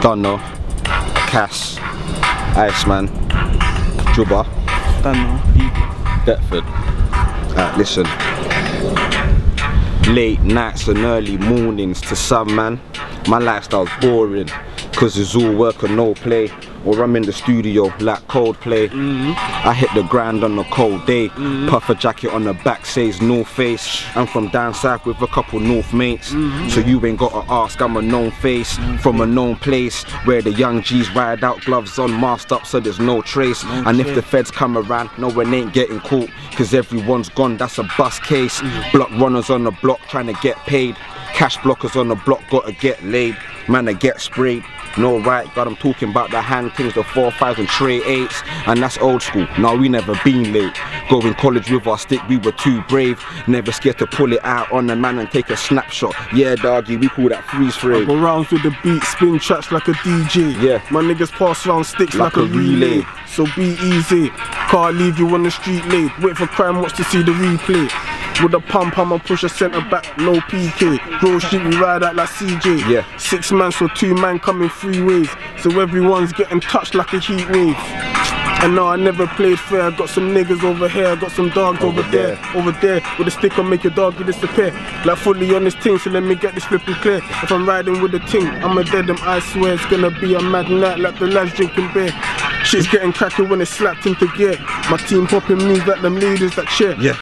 Don't know. Kass. Iceman. Jubba. People. Deptford. Alright, listen. Late nights and early mornings to some man. My lifestyle's boring, cause it's all work and no play. Or I'm in the studio like Coldplay. Mm-hmm. I hit the grind on a cold day. Mm-hmm. Puffer jacket on the back says North Face. I'm from down south with a couple North mates. Mm-hmm. So you ain't gotta ask, I'm a known face. From a known place where the young G's ride out, gloves on, masked up so there's no trace. and if the feds come around, no one ain't getting caught. Cause everyone's gone, that's a bus case. Block runners on the block trying to get paid. Cash blockers on the block gotta get laid. Man, I get sprayed. No right, God, I'm talking about the hand things, the four fives and tray eights, and that's old school. Now we never been late. Going college with our stick, we were too brave. Never scared to pull it out on the man and take a snapshot. Yeah, doggy, we call that freeze frame. Go rounds with the beat, spin tracks like a DJ. Yeah. My niggas pass round sticks like, Like a a relay. relay. So be easy. Can't leave you on the street late. Wait for crime watch to see the replay. With a pump, I'ma push a centre back, no PK. Grove Street, we ride out like CJ. Yeah. Six man, so two man coming three ways. So everyone's getting touched like a heat wave. And no, I never played fair. I got some niggas over here, I got some dogs over, Over there. there. Over there, with a stick, I'll make your dog disappear. Like fully on this thing, so let me get this flipping clear. If I'm riding with the ting, I'ma dead them. I swear it's gonna be a mad night like the lads drinking beer. Shit's getting cracky when it's slapped into gear. My team popping moves like them leaders that cheer. Yeah.